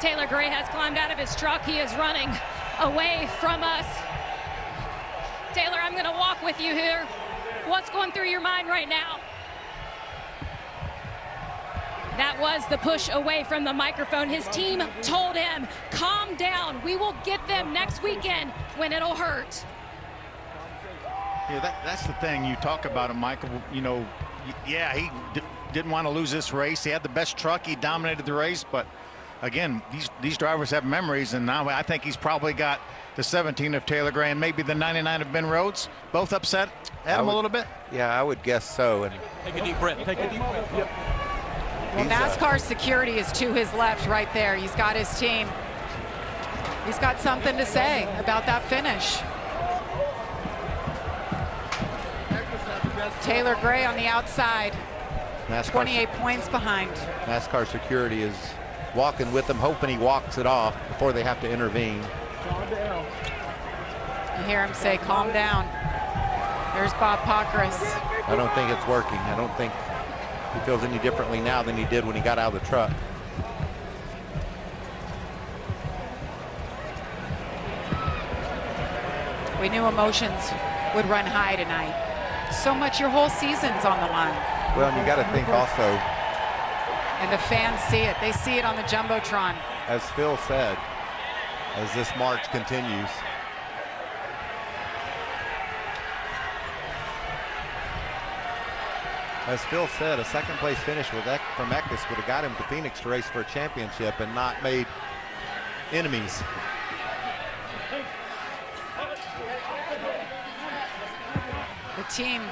Taylor Gray has climbed out of his truck. He is running away from us. Taylor, I'm going to walk with you here. What's going through your mind right now? That was the push away from the microphone. His team told him, calm down. We will get them next weekend when it'll hurt. Yeah, that, that's the thing. You talk about him, Michael. You know, yeah, he didn't want to lose this race. He had the best truck. He dominated the race. But again, these, these drivers have memories. And now I think he's probably got the 17 of Taylor Gray and maybe the 99 of Ben Rhodes. Both upset at him would, a little bit? Yeah, I would guess so. And Take a deep breath. Take a deep breath. Yep. Well, uh, NASCAR security is to his left right there. He's got his team. He's got something to say about that finish. Taylor Gray on the outside. NASCAR 28 points behind. NASCAR security is walking with him, hoping he walks it off before they have to intervene. You hear him say, calm down. There's Bob Pockrass. I don't think it's working. I don't think he feels any differently now than he did when he got out of the truck. We knew emotions would run high tonight. So much your whole season's on the line. Well, and you got to think also. And the fans see it. They see it on the Jumbotron. As Phil said, as this march continues, as Phil said, a second place finish with Ek from Eckes would have got him to Phoenix to race for a championship and not made enemies. The team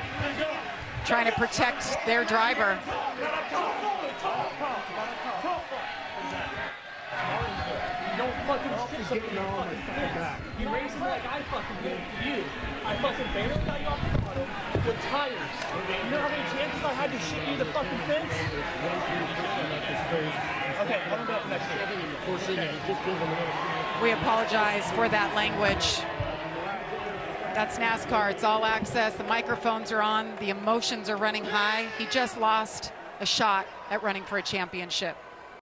trying to protect their driver. Don't fucking shit something in fucking fence. You him like I fucking did to you. I fucking barely got you off the bottom with tires. You know how many chances I had to shit you the fucking fence? Okay, be up next year. We apologize for that language. That's NASCAR. It's all access. The microphones are on. The emotions are running high. He just lost a shot at running for a championship.